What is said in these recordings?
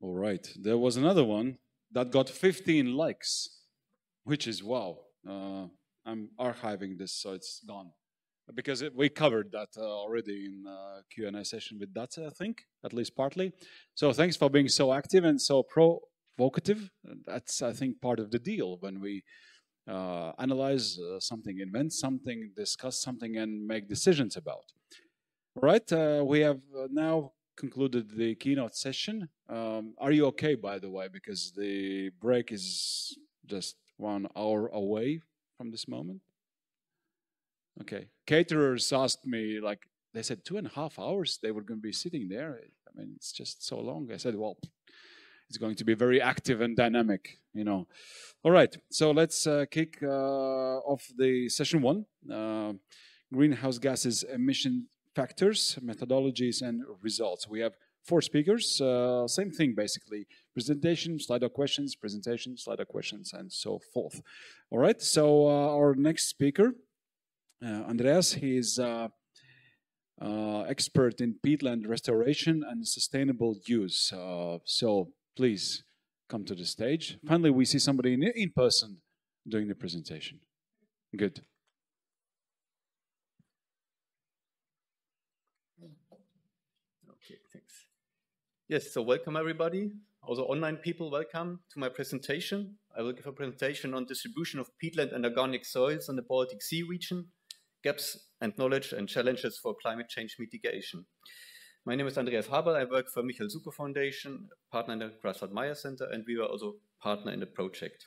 All right. There was another one that got 15 likes, which is wow. Uh, I'm archiving this, so it's gone because it, we covered that uh, already in uh, Q&A session with Dace, I think, at least partly. So thanks for being so active and so provocative. That's, I think, part of the deal when we uh, analyze uh, something, invent something, discuss something, and make decisions about. All right, uh, we have uh, now concluded the keynote session. Um, are you okay, by the way, because the break is just one hour away from this moment? Okay. Caterers asked me, like, they said two and a half hours they were going to be sitting there. I mean, it's just so long. I said, well, it's going to be very active and dynamic, you know. All right. So let's uh, kick uh, off the session one uh, greenhouse gases emission factors, methodologies, and results. We have four speakers, uh, same thing basically. Presentation, Slido questions, presentation, Slido questions, and so forth. All right, so uh, our next speaker uh, Andreas. He is uh, uh, expert in peatland restoration and sustainable use. so please come to the stage. Finally, we see somebody in, in person doing the presentation. Good. Okay, thanks. Yes, so welcome everybody. Also online people, welcome to my presentation. I will give a presentation on distribution of peatland and organic soils in the Baltic Sea region gaps and knowledge and challenges for climate change mitigation. My name is Andreas Haber. I work for Michael Succow Foundation, partner in the Greifswald Mire Center, and we were also partner in the project.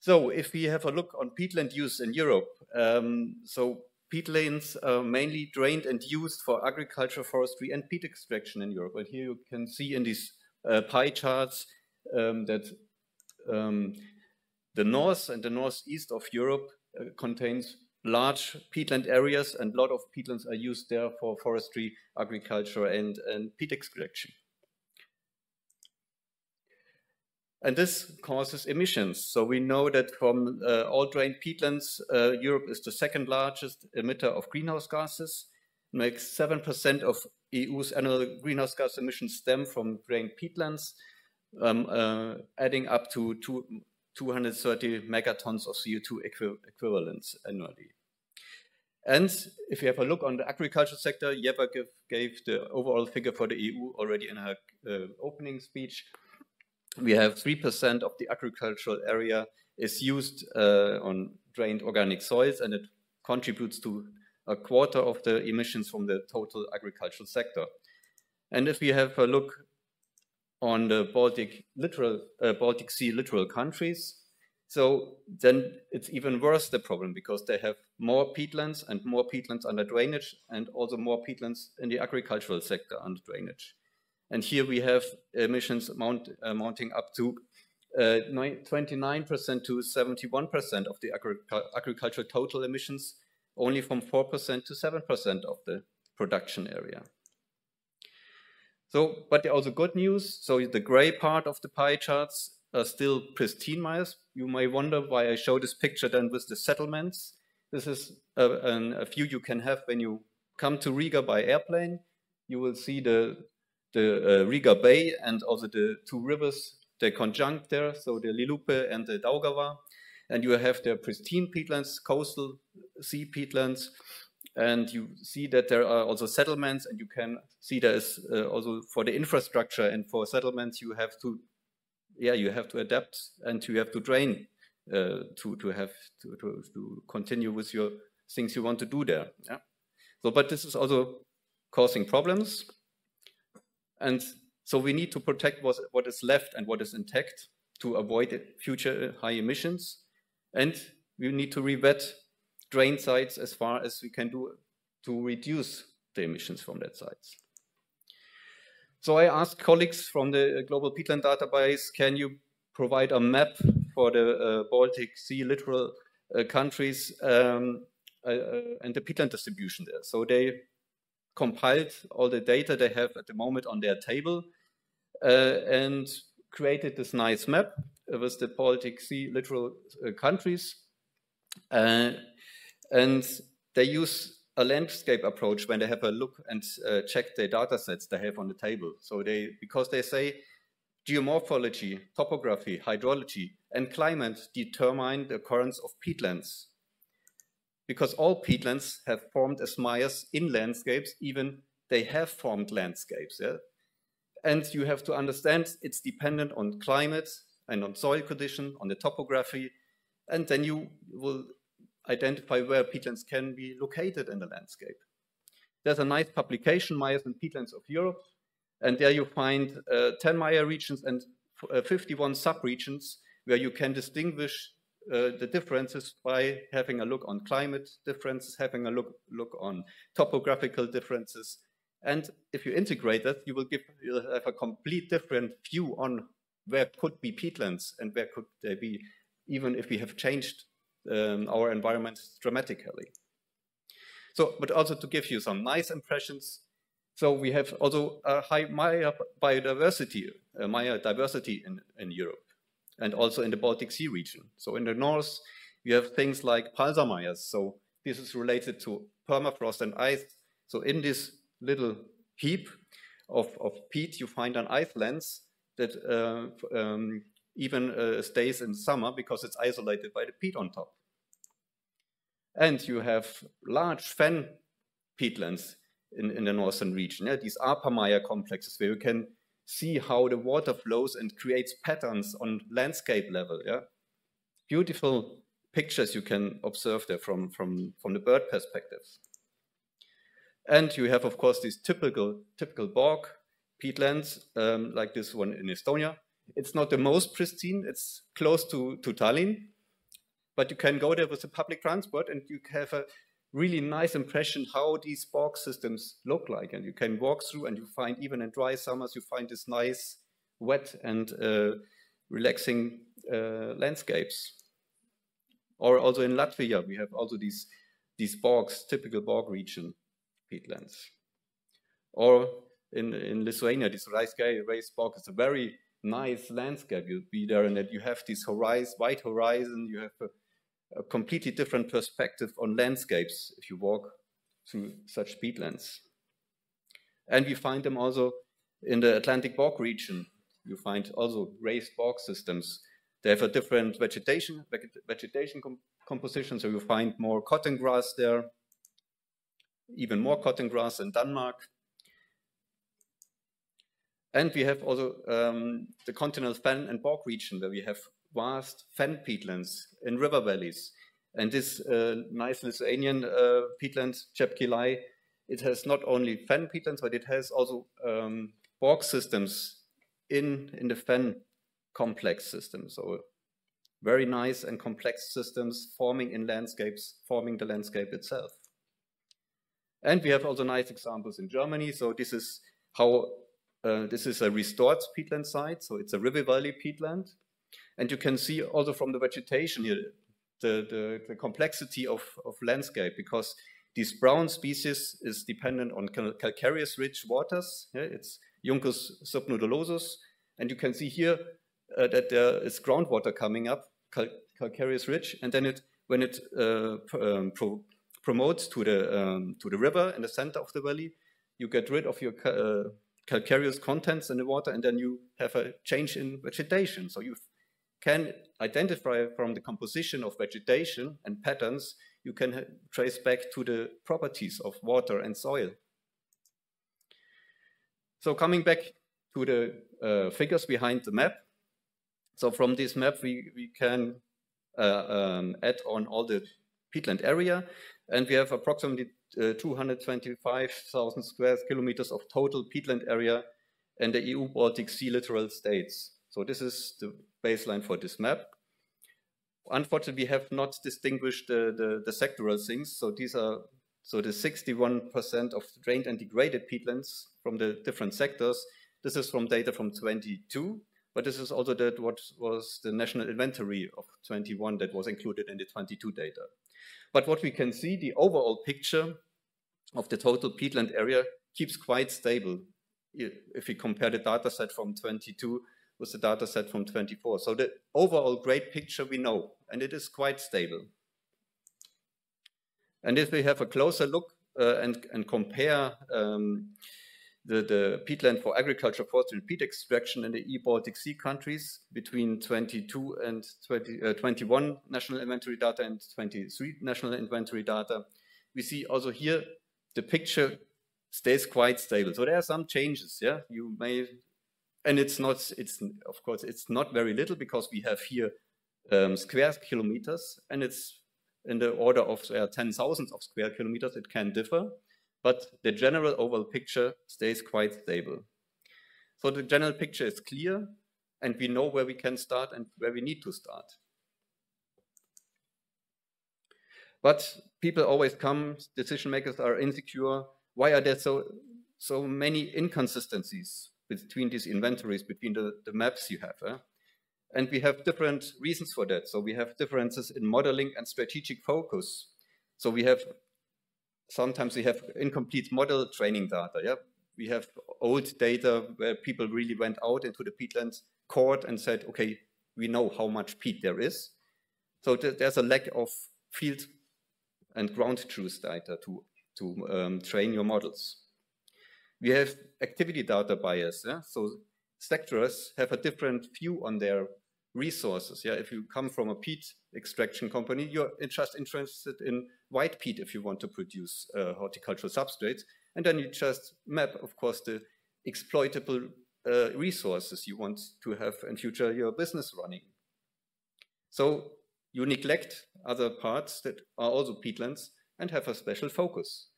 So if we have a look on peatland use in Europe, um, so peatlands are mainly drained and used for agriculture, forestry, and peat extraction in Europe. And here you can see in these uh, pie charts um, that um, the north and the northeast of Europe uh, contains large peatland areas and a lot of peatlands are used there for forestry, agriculture and, and peat extraction. And this causes emissions. So we know that from uh, all drained peatlands, uh, Europe is the second largest emitter of greenhouse gases, makes 7% of EU's annual greenhouse gas emissions stem from drained peatlands, um, uh, adding up to two, 230 megatons of CO2 equi equivalents annually. And if you have a look on the agriculture sector, Jeva gave, gave the overall figure for the EU already in her uh, opening speech. We have 3% of the agricultural area is used uh, on drained organic soils, and it contributes to a quarter of the emissions from the total agricultural sector. And if we have a look on the Baltic uh, Baltic Sea littoral countries. So then it's even worse the problem because they have more peatlands and more peatlands under drainage and also more peatlands in the agricultural sector under drainage. And here we have emissions amount, amounting up to 29% uh, to 71% of the agri agricultural total emissions, only from 4% to 7% of the production area. So, but also good news. So the gray part of the pie charts are still pristine mires. You may wonder why I show this picture then with the settlements. This is a, an, a view you can have when you come to Riga by airplane. You will see the, the uh, Riga Bay and also the two rivers, they conjunct there, so the Lielupe and the Daugava. And you have the pristine peatlands, coastal sea peatlands, and you see that there are also settlements and you can see there is uh, also for the infrastructure and for settlements you have to yeah you have to adapt and you have to drain uh, to to have to, to, to continue with your things you want to do there. Yeah. So but this is also causing problems and so we need to protect what, is left and what is intact to avoid future high emissions and we need to rewet drain sites as far as we can do to reduce the emissions from that sites. So I asked colleagues from the Global Peatland Database, can you provide a map for the uh, Baltic Sea littoral uh, countries um, uh, uh and the peatland distribution there. So they compiled all the data they have at the moment on their table uh, and created this nice map with the Baltic Sea littoral uh, countries. And they use a landscape approach when they have a look and uh, check the data sets they have on the table. So they, because they say geomorphology, topography, hydrology, and climate determine the occurrence of peatlands. Because all peatlands have formed as mires in landscapes, even they have formed landscapes. Yeah? And you have to understand it's dependent on climate and on soil condition, on the topography, and then you will identify where peatlands can be located in the landscape. There's a nice publication, Mires and Peatlands of Europe, and there you find uh, 10 Mire regions and uh, 51 subregions where you can distinguish uh, the differences by having a look on climate differences, having a look, look on topographical differences. And if you integrate that, you will give, you'll have a complete different view on where could be peatlands and where could they be, even if we have changed um, our environment dramatically. So, but also to give you some nice impressions. So we have also a high mire biodiversity, uh, mire diversity in, in Europe and also in the Baltic Sea region. So in the north, we have things like Palsamires. So this is related to permafrost and ice. So in this little heap of, of peat, you find an ice lens that uh, um, even uh, stays in summer because it's isolated by the peat on top. And you have large fen peatlands in, in the northern region. Yeah? These aapa mire complexes where you can see how the water flows and creates patterns on landscape level. Yeah? Beautiful pictures you can observe there from, from, from the bird perspectives. And you have, of course, these typical, typical bog peatlands, um, like this one in Estonia, it's not the most pristine. It's close to, to Tallinn, but you can go there with the public transport and you have a really nice impression how these bog systems look like. And you can walk through and you find, even in dry summers, you find this nice, wet and uh, relaxing uh, landscapes. Or also in Latvia, we have also these, these bogs, typical bog region peatlands. Or in, in Lithuania, this Raiskei raised bog is a very nice landscape. You'll be there and that you have this horizon, white horizon, you have a, a, completely different perspective on landscapes if you walk through such peatlands. And we find them also in the Atlantic bog region. You find also raised bog systems. They have a different vegetation, vegetation com composition, so you find more cotton grass there, even more cotton grass in Denmark. And we have also um, the continental fen and bog region where we have vast fen peatlands in river valleys. And this uh, nice Lithuanian uh, peatland, Čepkeliai, it has not only fen peatlands, but it has also um, bog systems in, in the fen complex system. So very nice and complex systems forming in landscapes, forming the landscape itself. And we have also nice examples in Germany. So this is how uh, this is a restored peatland site, so it's a river valley peatland. And you can see also from the vegetation here, the, the, the complexity of, of landscape, because this brown species is dependent on cal calcareous rich waters. Yeah, it's Juncus subnodulosus. And you can see here uh, that there is groundwater coming up, cal calcareous rich, and then it, when it uh, um, pro promotes to the, um, to the river in the center of the valley, you get rid of your uh, calcareous contents in the water, and then you have a change in vegetation. So you can identify from the composition of vegetation and patterns, you can trace back to the properties of water and soil. So coming back to the uh, figures behind the map. So from this map, we, we can uh, um, add on all the peatland area, and we have approximately uh, 225,000 square kilometers of total peatland area in the EU Baltic Sea littoral states. So this is the baseline for this map. Unfortunately, we have not distinguished the, the, the sectoral things. So these are so the 61% of drained and degraded peatlands from the different sectors. This is from data from 22, but this is also that what was the national inventory of 21 that was included in the 22 data. But what we can see, the overall picture of the total peatland area keeps quite stable if we compare the data set from 22 with the data set from 24. So the overall great picture we know, and it is quite stable. And if we have a closer look uh, and, and compare um, the, the peatland for agriculture, forestry, and peat extraction in the e-Baltic Sea countries between 22 and 20, uh, 21 national inventory data and 23 national inventory data. We see also here the picture stays quite stable. So there are some changes, yeah. You may, and it's not, it's of course, it's not very little because we have here um, square kilometers and it's in the order of uh, 10,000 of square kilometers. It can differ but the general overall picture stays quite stable. So the general picture is clear, and we know where we can start and where we need to start. But people always come, decision makers are insecure. Why are there so, so many inconsistencies between these inventories, between the, the maps you have? Eh? And we have different reasons for that. So we have differences in modeling and strategic focus. So we have sometimes we have incomplete model training data. Yeah, we have old data where people really went out into the peatlands court and said, okay, we know how much peat there is. So th there's a lack of field and ground truth data to, to um, train your models. We have activity data bias. Yeah? So sectors have a different view on their resources. Yeah, if you come from a peat extraction company, you're just interested in white peat if you want to produce uh, horticultural substrates, and then you just map, of course, the exploitable uh, resources you want to have in future your business running. So you neglect other parts that are also peatlands and have a special focus.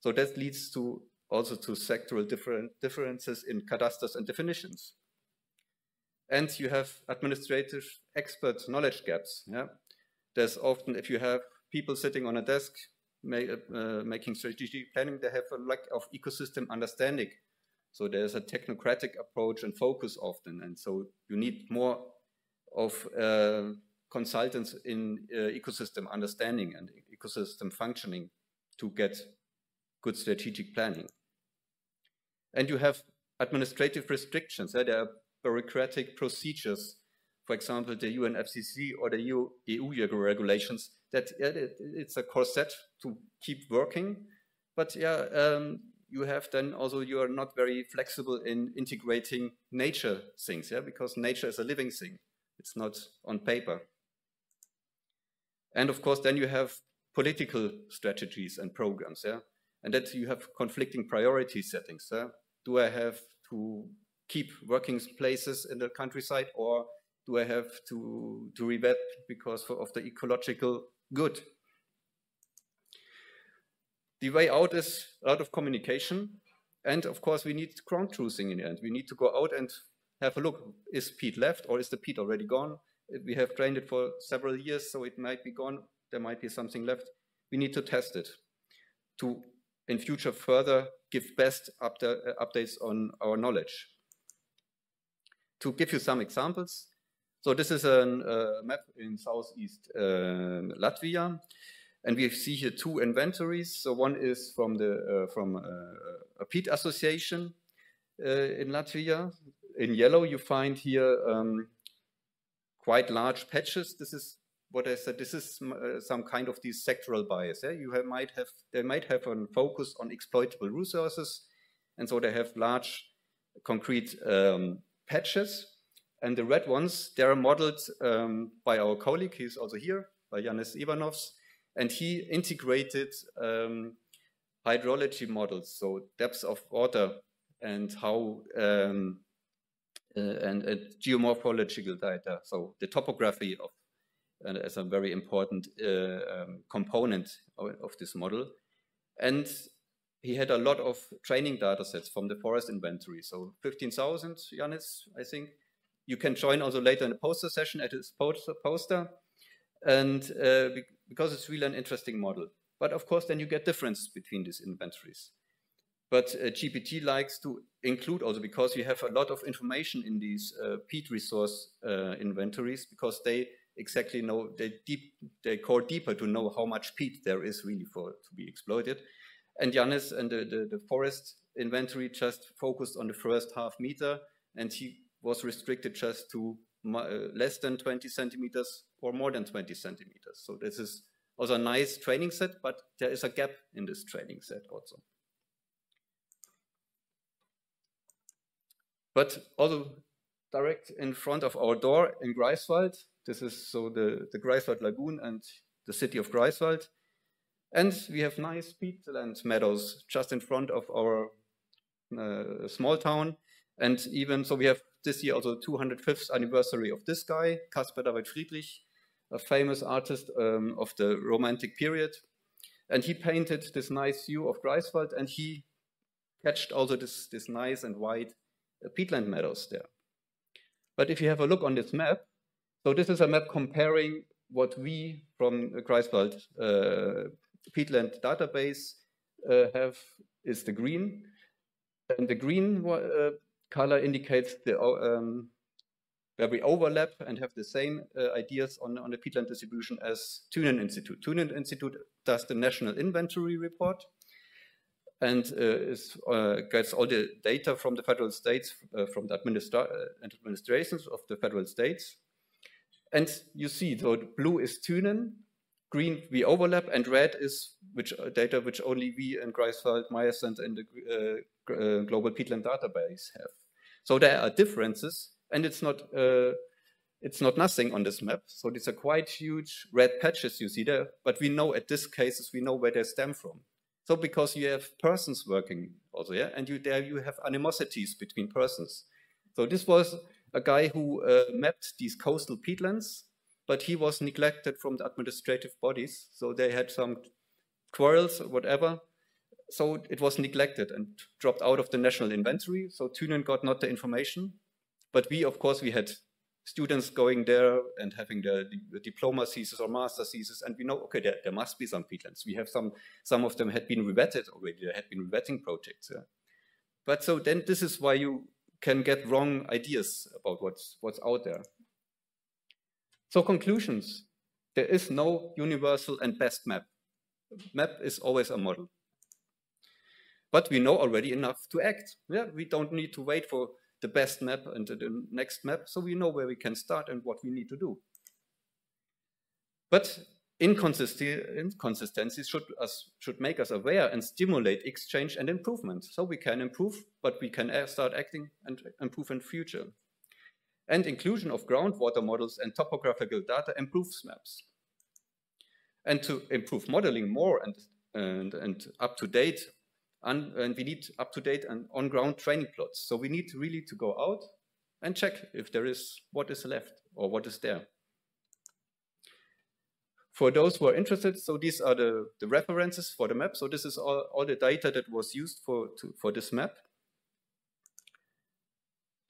So that leads to also to sectoral different differences in cadasters and definitions and you have administrative expert knowledge gaps. Yeah, there's often if you have people sitting on a desk uh, making strategic planning, they have a lack of ecosystem understanding. So there's a technocratic approach and focus often, and so you need more of uh, consultants in uh, ecosystem understanding and ecosystem functioning to get good strategic planning. And you have administrative restrictions. Yeah? There are bureaucratic procedures, for example, the UNFCCC or the EU, EU regulations, that yeah, it's a corset to keep working. But yeah, um, you have then also, you are not very flexible in integrating nature things, yeah, because nature is a living thing. It's not on paper. And of course, then you have political strategies and programs, yeah, and that you have conflicting priority settings. Do I have to keep working places in the countryside or do I have to, to rewet because of the ecological good? The way out is a lot of communication. And of course, we need ground truthing in the end. We need to go out and have a look. Is peat left or is the peat already gone? We have drained it for several years, so it might be gone. There might be something left. We need to test it to, in future, further give best updates on our knowledge to give you some examples, so this is a uh, map in southeast uh, Latvia, and we see here two inventories. So one is from the uh, from uh, a peat association uh, in Latvia. In yellow, you find here um, quite large patches. This is what I said. This is uh, some kind of these sectoral bias. Yeah? You have, might have they might have a focus on exploitable resources, and so they have large concrete um, patches. And the red ones, they are modeled um, by our colleague, he's also here, by Yanis Ivanovs, and he integrated um, hydrology models, so depths of water and how um, uh, and uh, geomorphological data, so the topography of as a very important uh, um, component of, of, this model. And he had a lot of training data sets from the forest inventory. So 15,000, Yanis, I think. You can join also later in the poster session at his poster. And uh, because it's really an interesting model. But of course, then you get difference between these inventories. But uh, GPD likes to include also because you have a lot of information in these uh, peat resource uh, inventories because they exactly know, they, deep, they core deeper to know how much peat there is really for to be exploited. And Yanis and the, the, the, forest inventory just focused on the first half meter, and he was restricted just to uh, less than 20 centimeters or more than 20 centimeters. So this is Also a nice training set, but there is a gap in this training set also. But also direct in front of our door in Greifswald, this is so the, the Greifswald Lagoon and the city of Greifswald. And we have nice peatland meadows just in front of our uh, small town. And even so, we have this year also 205th anniversary of this guy, Caspar David Friedrich, a famous artist um, of the Romantic period. And he painted this nice view of Greifswald, and he catched also this, this nice and wide uh, peatland meadows there. But if you have a look on this map, so this is a map comparing what we from the Greifswald uh, peatland database uh, have is the green. And the green uh, color indicates the, um, where we overlap and have the same uh, ideas on, on the peatland distribution as Thünen Institute. Thünen Institute does the national inventory report and uh, is, uh, gets all the data from the federal states, uh, from the administra administrations of the federal states. And you see, so blue is Thünen, green we overlap, and red is which data which only we and Greifswald, Meyerstand, and the uh, global peatland database have. So there are differences, and it's not uh, it's not nothing on this map. So these are quite huge red patches you see there, but we know at this cases we know where they stem from. So because you have persons working also, yeah, and you there you have animosities between persons. So this was a guy who uh, mapped these coastal peatlands, but he was neglected from the administrative bodies. So they had some quarrels or whatever, so it was neglected and dropped out of the national inventory. So Thünen got not the information, but we, of course, we had students going there and having the, the diploma thesis or master thesis, and we know, okay, there, there must be some peatlands. We have some, some of them had been rewetted already. There had been rewetting projects. Yeah. But so then this is why you can get wrong ideas about what's, what's out there. So conclusions. There is no universal and best map. Map is always a model. But we know already enough to act. Yeah, we don't need to wait for the best map and the next map, so we know where we can start and what we need to do. But inconsistencies should, us, should make us aware and stimulate exchange and improvement. So we can improve, but we can uh, start acting and improve in future. And inclusion of groundwater models and topographical data improves maps. And to improve modeling more and, and, and up to date and, and we need up-to-date and on-ground training plots. So we need really to go out and check if there is what is left or what is there. For those who are interested, so these are the, the references for the map. So this is all, all the data that was used for, to, for this map.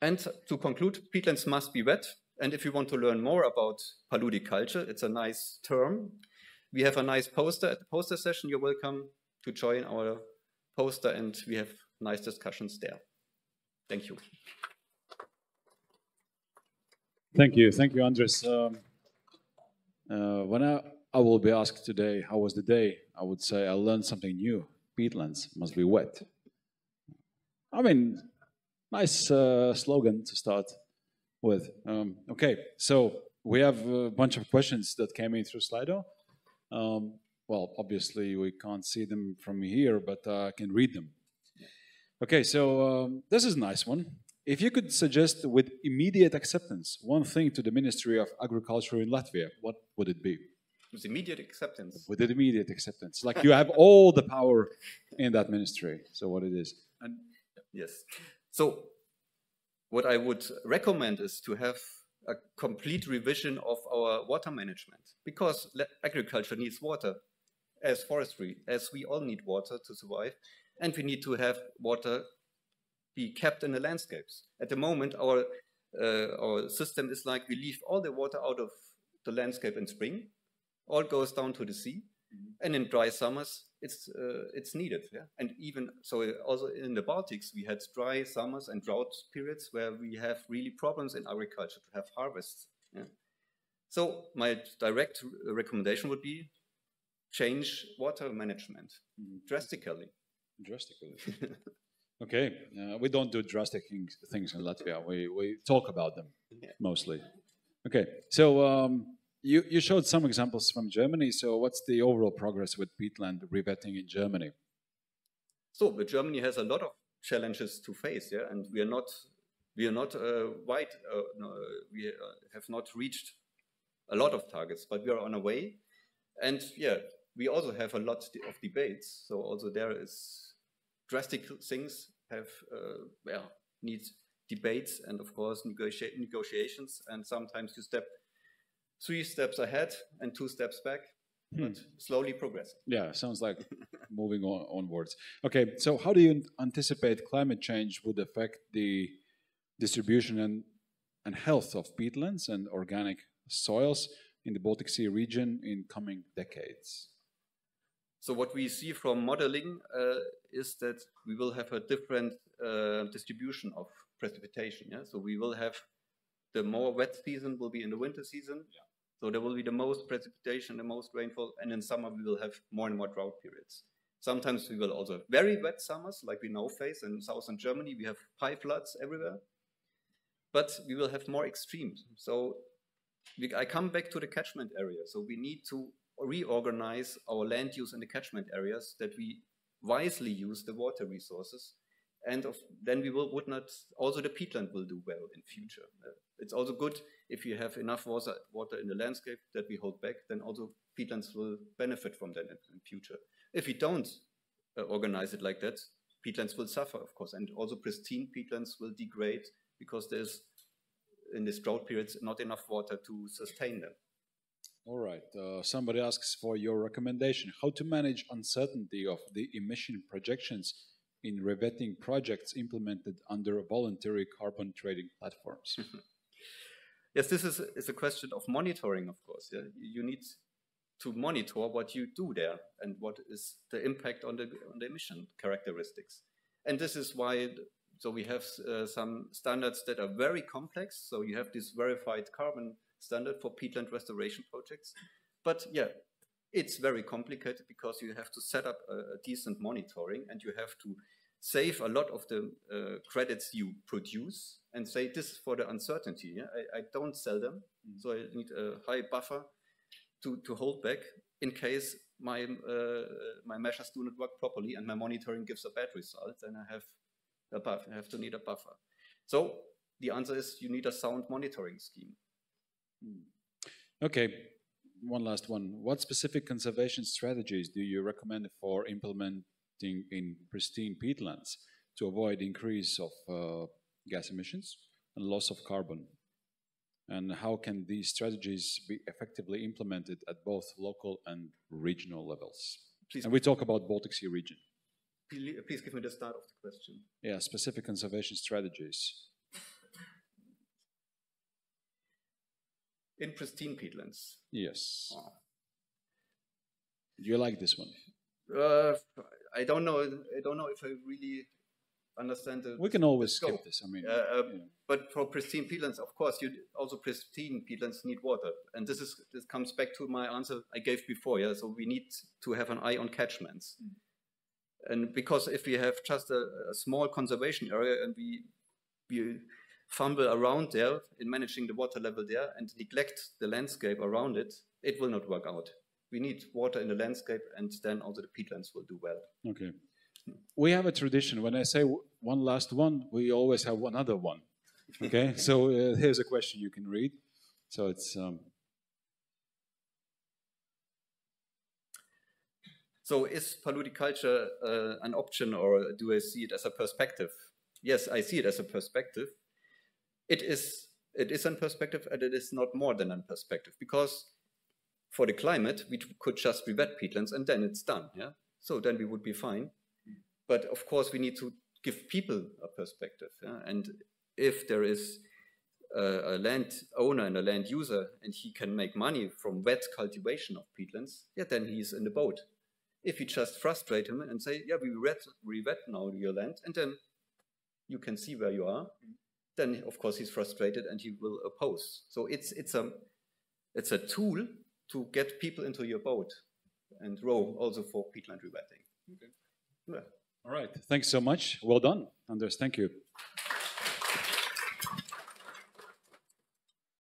And to conclude, peatlands must be wet. And if you want to learn more about paludiculture, it's a nice term. We have a nice poster at the poster session. You're welcome to join our poster and we have nice discussions there. Thank you. Thank you. Thank you, Andres. Um, uh, when I, I will be asked today, how was the day? I would say I learned something new. Peatlands must be wet. I mean, nice uh, slogan to start with. Um, okay, so we have a bunch of questions that came in through Slido. Um, well, obviously we can't see them from here, but uh, I can read them. Okay, so um, this is a nice one. If you could suggest with immediate acceptance one thing to the Ministry of Agriculture in Latvia, what would it be? With immediate acceptance. With immediate acceptance. Like you have all the power in that ministry. So what it is. And yes. So what I would recommend is to have a complete revision of our water management because agriculture needs water as forestry, as we all need water to survive, and we need to have water be kept in the landscapes. At the moment, our uh, our system is like we leave all the water out of the landscape in spring, all goes down to the sea, mm -hmm. and in dry summers it's uh, it's needed. Yeah? And even so, also in the Baltics, we had dry summers and drought periods where we have really problems in agriculture to have harvests. Yeah? So my direct recommendation would be change water management mm-hmm. drastically. Drastically. okay, uh, we don't do drastic things in Latvia. We we talk about them yeah. mostly. Okay, so um, You, you showed some examples from Germany. So what's the overall progress with peatland rewetting in Germany? So but Germany has a lot of challenges to face, yeah, and we are not we are not uh, wide, uh, no, we uh, have not reached a lot of targets, but we are on a way. And yeah, we also have a lot of debates. So also there is drastic things have uh, well need debates and of course negotiations. And sometimes you step three steps ahead and two steps back, hmm. but slowly progressing. Yeah, sounds like moving on onwards. Okay, so how do you anticipate climate change would affect the distribution and, and health of peatlands and organic soils in the Baltic Sea region in coming decades? So what we see from modeling uh, is that we will have a different uh, distribution of precipitation. Yeah? So we will have the more wet season will be in the winter season. Yeah. So there will be the most precipitation, the most rainfall, and in summer we will have more and more drought periods. Sometimes we will also have very wet summers, like we now face in southern Germany. We have high floods everywhere, but we will have more extremes. So we, I come back to the catchment area. So we need to reorganize our land use in the catchment areas that we wisely use the water resources and of, then we will, would not, also the peatland will do well in future. Uh, it's also good if you have enough water, water in the landscape that we hold back, then also peatlands will benefit from that in, in future. If we don't uh, organize it like that, peatlands will suffer, of course, and also pristine peatlands will degrade because there's, in these drought periods, not enough water to sustain them. All right. Uh, somebody asks for your recommendation. How to manage uncertainty of the emission projections in rewetting projects implemented under voluntary carbon trading platforms? yes, this is, is a question of monitoring, of course. Yeah? You need to monitor what you do there and what is the impact on the, on the emission characteristics. And this is why, so we have uh, some standards that are very complex. So you have this verified carbon standard for peatland restoration projects. But yeah, it's very complicated because you have to set up a, a decent monitoring and you have to save a lot of the uh, credits you produce and say this for the uncertainty. Yeah? I, I don't sell them, mm. so I need a high buffer to, to hold back in case my uh, my measures do not work properly and my monitoring gives a bad result. Then I have a buffer. I have to need a buffer. So the answer is you need a sound monitoring scheme. Mm. Okay, one last one. What specific conservation strategies do you recommend for implementing in pristine peatlands to avoid increase of uh, gas emissions and loss of carbon? And how can these strategies be effectively implemented at both local and regional levels? Please and we talk about Baltic Sea region. Please give me the start of the question. Yeah, specific conservation strategies. In pristine peatlands. Yes. Oh. Do you like this one? Uh, I don't know. I don't know if I really understand the. We can always skip this. I mean, uh, uh, yeah. but for pristine peatlands, of course, you also pristine peatlands need water, and this is this comes back to my answer I gave before. Yeah, so we need to have an eye on catchments, mm. and because if we have just a, a small conservation area and we we fumble around there in managing the water level there and neglect the landscape around it, it will not work out. We need water in the landscape, and then also the peatlands will do well. Okay. We have a tradition. When I say one last one, we always have one other one. Okay. so uh, here's a question you can read. So it's. Um, so is paludiculture uh, an option, or do I see it as a perspective? Yes, I see it as a perspective it is it is a perspective and it is not more than a perspective because for the climate we could just rewet peatlands and then it's done yeah? So then we would be fine. But of course we need to give people a perspective yeah? and if there is a, a land owner and a land user and he can make money from wet cultivation of peatlands yeah then he's in the boat. If you just frustrate him and say yeah we rewet, rewet now your land and then you can see where you are then of course he's frustrated and he will oppose. So it's it's a it's a tool to get people into your boat and row also for peatland rewetting. Okay. Yeah. All right. Thanks so much. Well done, Anders. Thank you.